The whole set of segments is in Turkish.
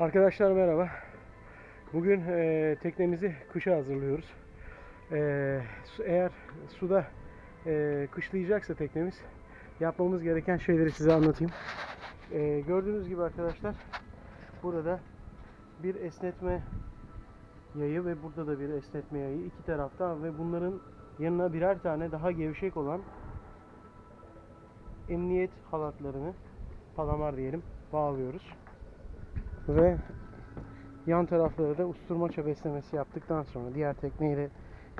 Arkadaşlar merhaba. Bugün e, teknemizi kışa hazırlıyoruz. E, eğer suda e, kışlayacaksa teknemiz yapmamız gereken şeyleri size anlatayım. E, gördüğünüz gibi arkadaşlar burada bir esnetme yayı ve burada da bir esnetme yayı iki tarafta ve bunların yanına birer tane daha gevşek olan emniyet halatlarını palamar diyelim bağlıyoruz. Ve yan tarafları da usturmaça beslemesi yaptıktan sonra diğer tekneyle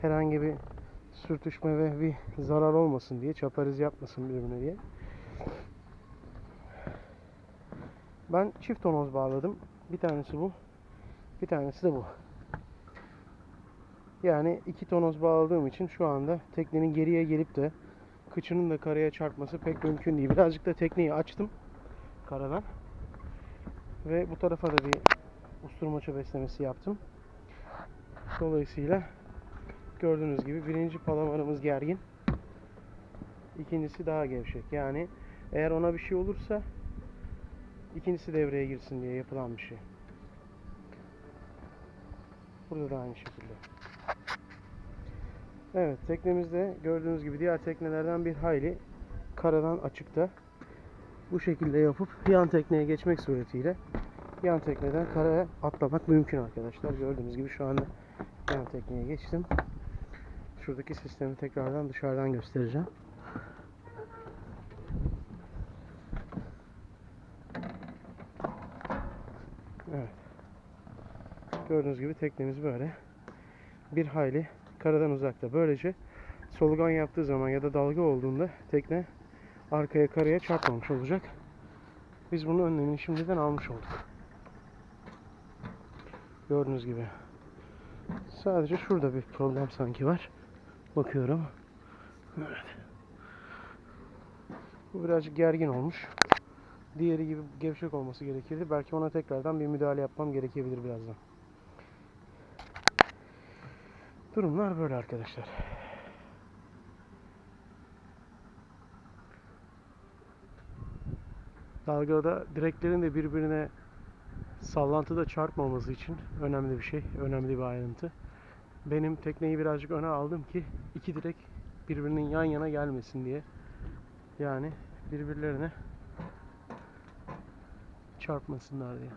herhangi bir sürtüşme ve bir zarar olmasın diye çaparız yapmasın birbirine diye. Ben çift tonoz bağladım. Bir tanesi bu. Bir tanesi de bu. Yani iki tonoz bağladığım için şu anda teknenin geriye gelip de kıçının da karaya çarpması pek mümkün değil. Birazcık da tekneyi açtım karadan. Ve bu tarafa da bir usturmaça beslemesi yaptım. Dolayısıyla gördüğünüz gibi birinci palamarımız gergin. İkincisi daha gevşek. Yani eğer ona bir şey olursa ikincisi devreye girsin diye yapılan bir şey. Burada da aynı şekilde. Evet teknemizde gördüğünüz gibi diğer teknelerden bir hayli karadan açıkta. Bu şekilde yapıp yan tekneye geçmek suretiyle yan tekneden karaya atlamak mümkün arkadaşlar. Gördüğünüz gibi şu anda yan tekneye geçtim. Şuradaki sistemi tekrardan dışarıdan göstereceğim. Gördüğünüz gibi teknemiz böyle. Bir hayli karadan uzakta. Böylece solugan yaptığı zaman ya da dalga olduğunda tekne arkaya karaya çarpmamış olacak. Biz bunun önlemini şimdiden almış olduk. Gördüğünüz gibi. Sadece şurada bir problem sanki var. Bakıyorum. Evet. Bu birazcık gergin olmuş. Diğeri gibi gevşek olması gerekirdi. Belki ona tekrardan bir müdahale yapmam gerekebilir birazdan. Durumlar böyle arkadaşlar. Dalgada direklerin de birbirine sallantıda çarpmaması için önemli bir şey, önemli bir ayrıntı. Benim tekneyi birazcık öne aldım ki iki direk birbirinin yan yana gelmesin diye. Yani birbirlerine çarpmasınlar diye.